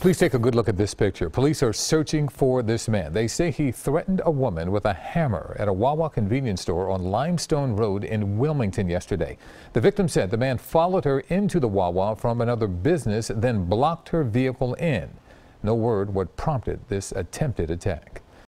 Please take a good look at this picture. Police are searching for this man. They say he threatened a woman with a hammer at a Wawa convenience store on Limestone Road in Wilmington yesterday. The victim said the man followed her into the Wawa from another business, then blocked her vehicle in. No word what prompted this attempted attack.